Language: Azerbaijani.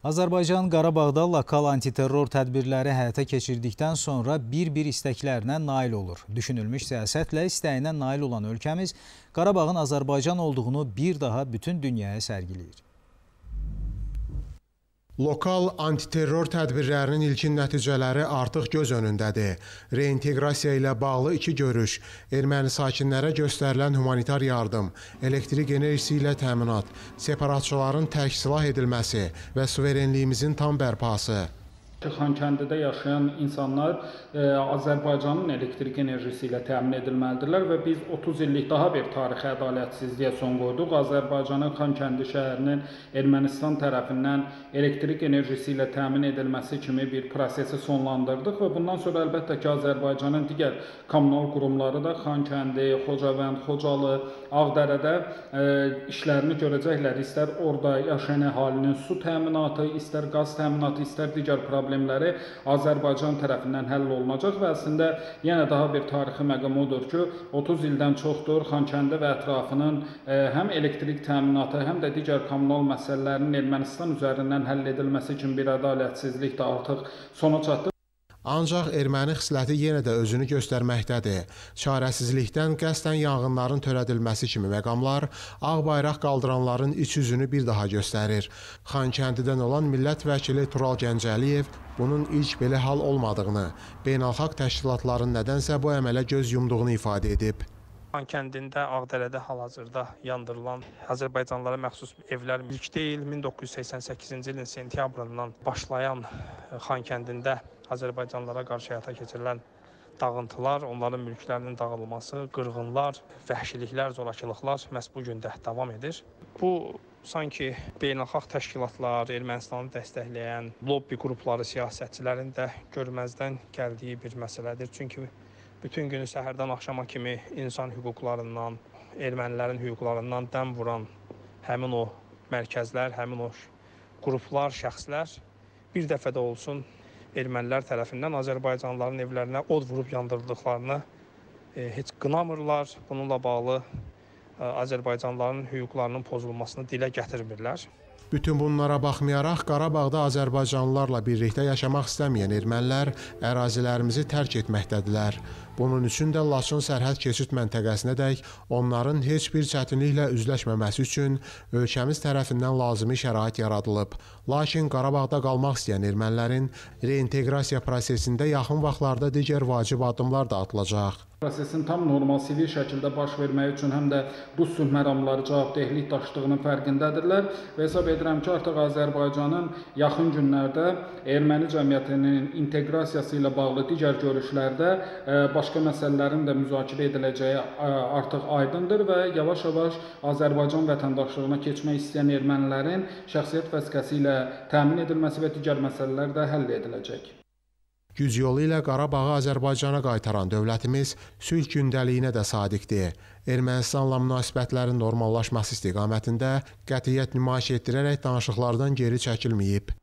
Azərbaycan Qarabağda lokal antiterror tədbirləri həyata keçirdikdən sonra bir-bir istəklərinə nail olur. Düşünülmüş siyasətlə istəyinə nail olan ölkəmiz Qarabağın Azərbaycan olduğunu bir daha bütün dünyaya sərgiləyir. Lokal antiterror tədbirlərinin ilkin nəticələri artıq göz önündədir. Reinteqrasiya ilə bağlı iki görüş, erməni sakinlərə göstərilən humanitar yardım, elektrik enerjisi ilə təminat, separatçıların tərk silah edilməsi və suverenliyimizin tam bərpası. Xankəndidə yaşayan insanlar e, Azərbaycanın elektrik enerjisi ilə təmin edilməlidirlər və biz 30 illik daha bir tarixi ədalətsizliyə son qoyduq. Azərbaycanın Xankəndi şəhərinin Ermənistan tərəfindən elektrik enerjisi ilə təmin edilməsi kimi bir prosesi sonlandırdıq və bundan sonra əlbəttə ki, Azərbaycanın digər kommunal qurumları da Xankəndi, Xocavənd, Xocalı, Ağdərədə e, işlərini görəcəklər. İstər orada yaşayan əhalinin su təminatı, istər qaz təminatı, istər digər problemlər problemləri Azərbaycan tərəfindən həll olunacaq və əslində yenə daha bir tarixi məqam odur ki, 30 ildən çoxdur Xankəndi və ətrafının e, həm elektrik təminatı, həm də digər kommunal məsələlərin Ermənistan üzərindən həll edilməsi kimi bir ədalətsizlik də artıq sona çatdı. Ancaq erməni xisləti yenə də özünü göstərməkdədir. Çarəsizlikdən qəsdən yanğınların törədilməsi kimi məqamlar ağ bayraq qaldıranların iç üzünü bir daha göstərir. Xankəndidən olan millət vəkili Tural Gəncəliyev bunun ilk belə hal olmadığını, beynəlxalq təşkilatların nədənsə bu əmələ göz yumduğunu ifadə edib. Xankəndində, Ağdərədə hal-hazırda yandırılan Azərbaycanlılara məxsus evlər ilk deyil. 1988-ci ilin sentyabrından başlayan Xankəndində Azərbaycanlılara qarşı həyata keçirilən dağıntılar, onların mülklərinin dağılması, qırğınlar, vəhşiliklər, zorakılıqlar məhz bu gün də davam edir. Bu sanki beynəlxalq təşkilatlar, Ermənistanı dəstəkləyən lobbi qrupları, siyasətçilərin də görməzdən gəldiyi bir məsələdir. Çünki bütün günü səhərdən axşama kimi insan hüquqlarından, ermənilərin hüquqlarından dəm vuran həmin o mərkəzlər, həmin o qruplar, şəxslər bir dəfə də olsun ermənilər tərəfindən Azərbaycanlıların evlərinə od vurub yandırıldıqlarını e, heç qınamırlar. Bununla bağlı e, Azərbaycanlıların hüquqlarının pozulmasını dilə gətirmirlər. Bütün bunlara baxmayaraq Qarabağda Azərbaycanlılarla birlikdə yaşamaq istəməyən ermənilər ərazilərimizi tərk etməkdədirlər. Bunun üçün də Laçın sərhəd keçid məntəqəsinədək onların heç bir çətinliklə üzləşməməsi üçün ölkəmiz tərəfindən lazımi şərait yaradılıb. Lakin Qarabağda qalmaq istəyən ermənilərin reinteqrasiya prosesində yaxın vaxtlarda digər vacib addımlar da atılacaq. Prosesin tam normal sivil şəkildə baş verməyi üçün həm də bu sülh məramları cavabdehlik daşıdığının fərqindədirlər və hesab edirəm ki, artıq Azərbaycanın yaxın günlərdə erməni cəmiyyətinin inteqrasiyası ilə bağlı digər görüşlərdə e, başqa məsələlərin də müzakirə ediləcəyi e, artıq aydındır və yavaş-yavaş Azərbaycan vətəndaşlığına keçmək istəyən ermənilərin şəxsiyyət vəsiqəsi ilə təmin edilməsi və digər məsələlər də həll ediləcək. Güc yolu ilə Qarabağı Azərbaycana qaytaran dövlətimiz sülh gündəliyinə də sadiqdir. Ermənistanla münasibətlərin normallaşması istiqamətində qətiyyət nümayiş etdirərək danışıqlardan geri çəkilməyib.